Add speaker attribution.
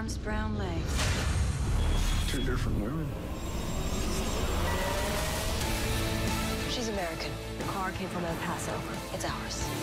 Speaker 1: arms, brown legs.
Speaker 2: Two different women.
Speaker 3: She's American. The car came from El Paso. It's ours.